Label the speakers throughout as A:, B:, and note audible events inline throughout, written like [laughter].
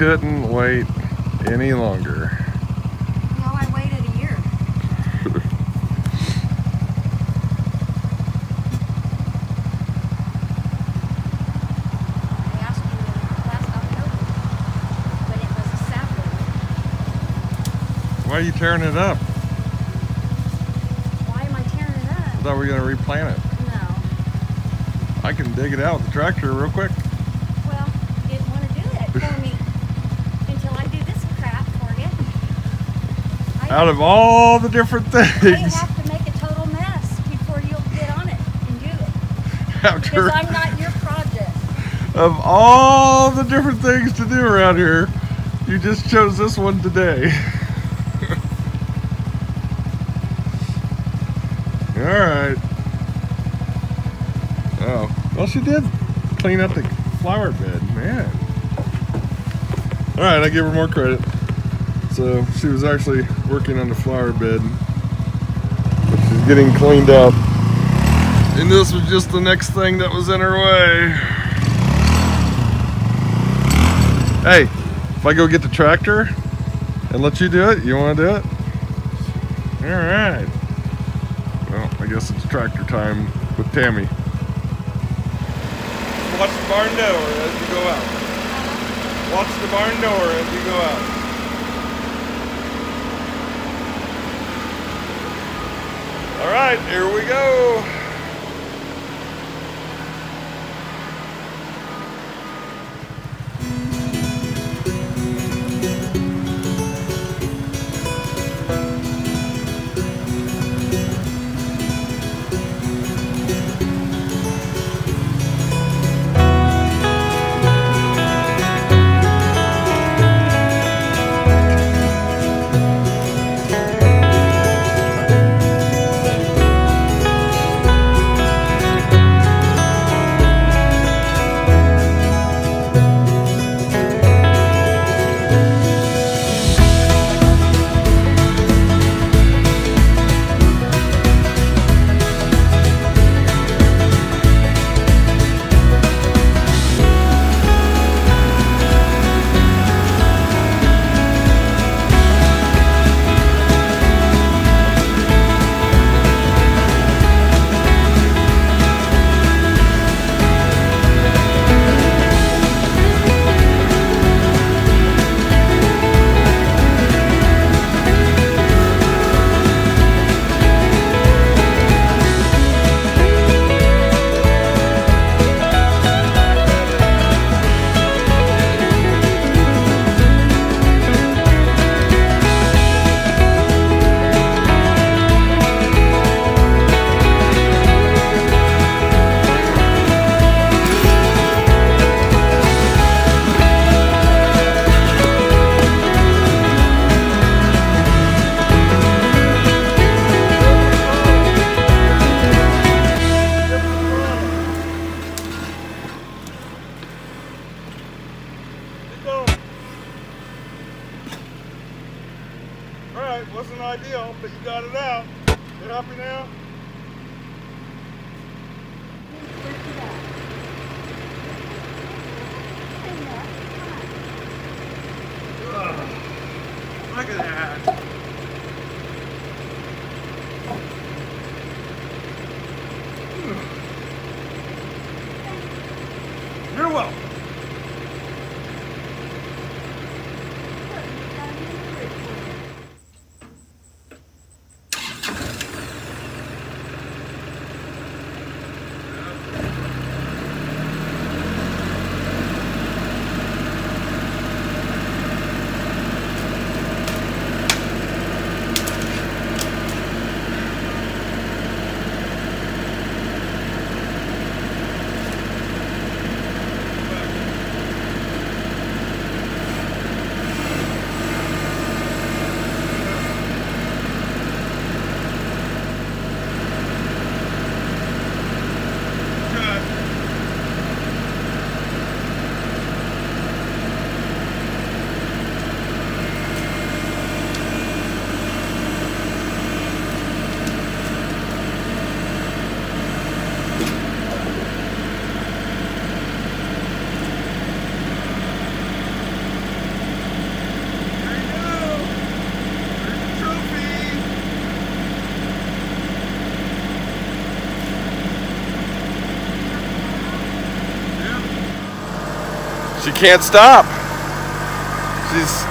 A: couldn't wait any longer.
B: Well, I waited a year. I asked you last October, but it was a sapling.
A: Why are you tearing it up?
B: Why am I tearing it
A: I
B: up?
A: thought we were gonna replant it.
B: No.
A: I can dig it out with the tractor real quick.
B: Well, you didn't want to do that for me until I do this crap for you. I,
A: Out of all the different
B: I
A: things,
B: have to make a total mess before you'll get on it and do it.
A: after
B: Because I'm not your project.
A: of all the different things to do around here, you just chose this one today. [laughs] all right. Oh, well, she did clean up the flower bed, man. All right, I give her more credit. So she was actually working on the flower bed, but she's getting cleaned up. And this was just the next thing that was in her way. Hey, if I go get the tractor and let you do it, you want to do it? All right. Well, I guess it's tractor time with Tammy. Watch the barn door as you go out. Watch the barn door as you go out. All right, here we go. Wasn't ideal, but you got it out. You happy now? Can't stop. She's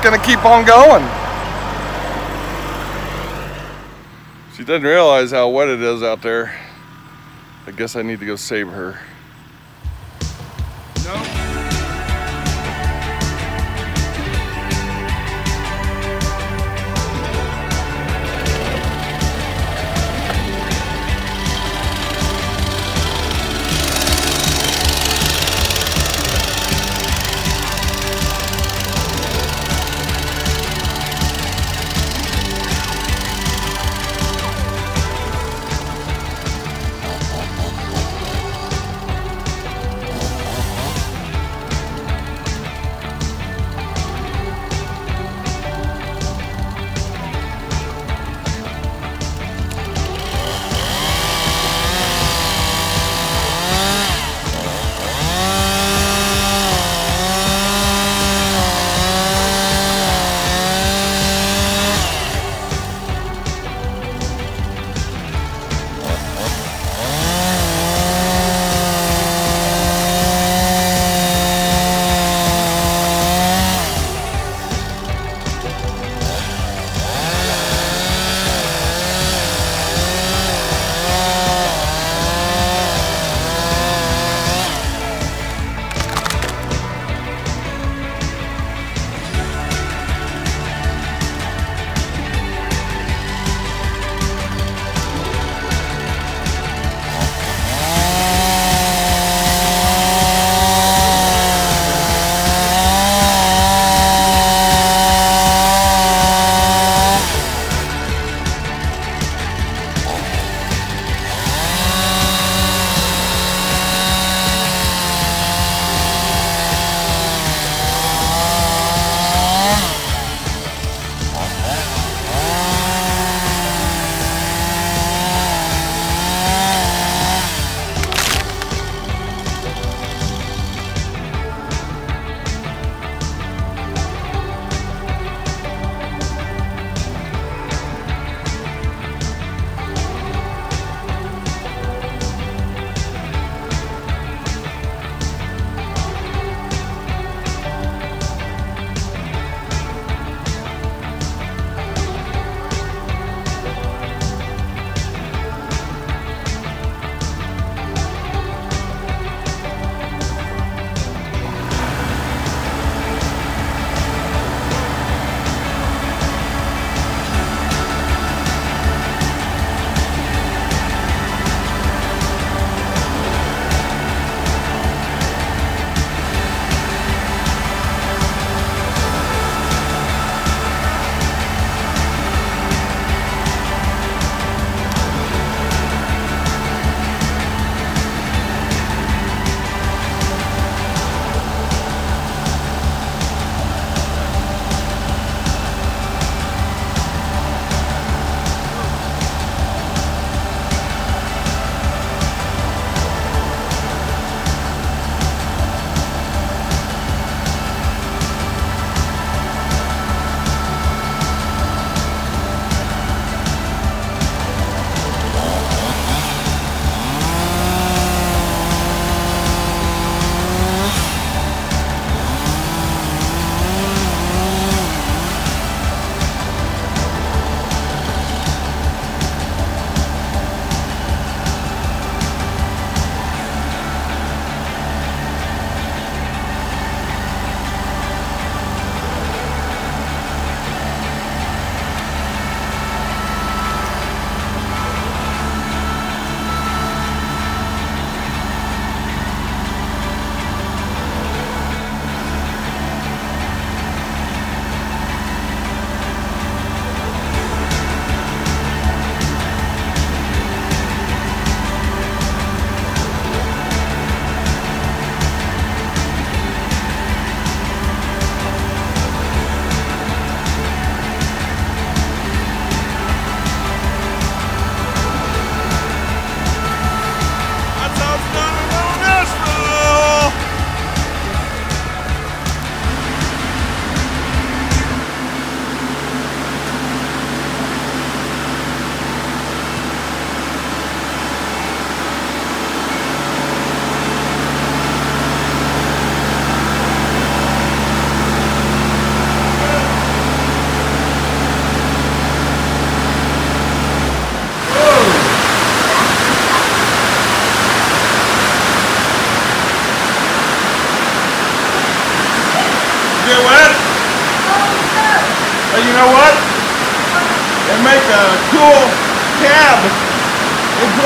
A: gonna keep on going. She doesn't realize how wet it is out there. I guess I need to go save her.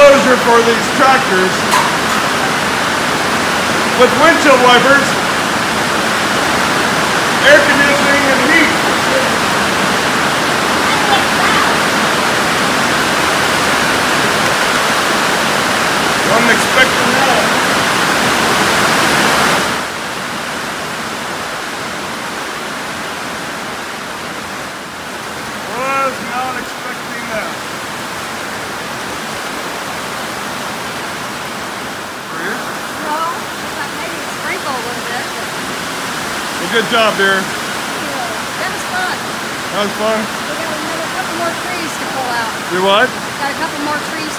A: Enclosure for these tractors with windshield wipers, air conditioning, and heat. Wasn't expecting that. Was not expecting that. For you?
B: No, I thought maybe sprinkle a little bit, but
A: Well, good job, dear.
B: that was fun.
A: That was fun.
B: We got another couple more trees to pull out.
A: Do what?
B: Got a couple more trees